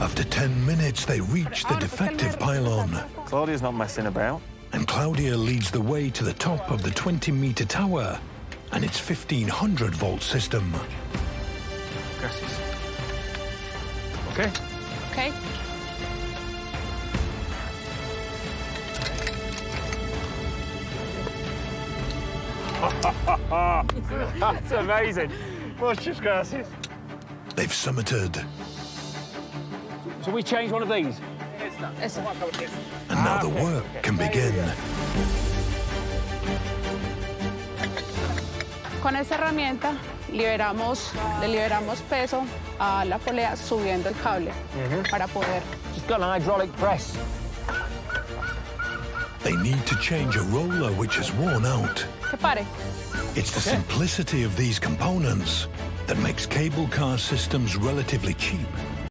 After 10 minutes, they reach the defective pylon. Claudia's not messing about. And Claudia leads the way to the top of the 20-meter tower and its 1500 volt system. Gracias. Okay. Okay. That's amazing. Muchas gracias. They've summited. So we change one of these? Eso. And now the work can begin. Con esta herramienta liberamos, le liberamos peso a la polea subiendo el cable mm-hmm. para poder. Just got an hydraulic press. They need to change a roller which has worn out. Pare. It's the simplicity of these components that makes cable car systems relatively cheap